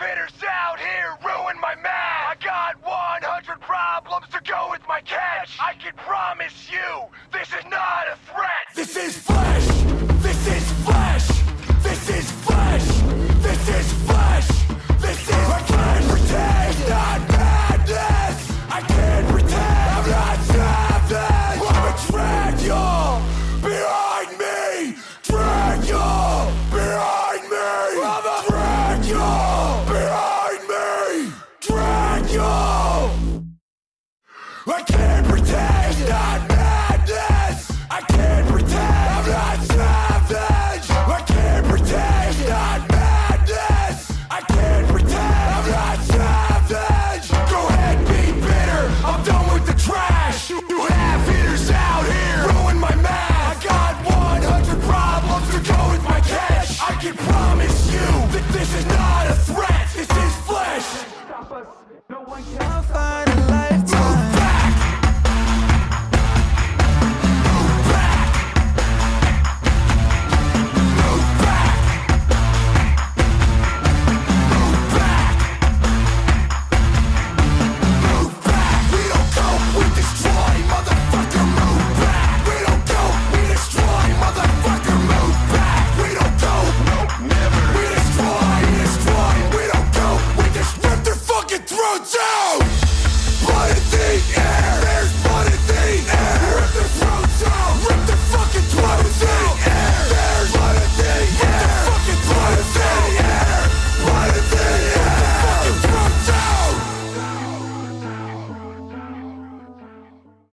Outfitters out here ruin my match! I got 100 problems to go with my catch! I can promise you, this is not a threat! This is flesh! This is flesh! This is flesh! This is flesh! This is... I can't pretend it's not madness! I can't pretend I'm not savage! I'm a Dracula! Behind me! Dracula! Behind me! I'm a Dracula!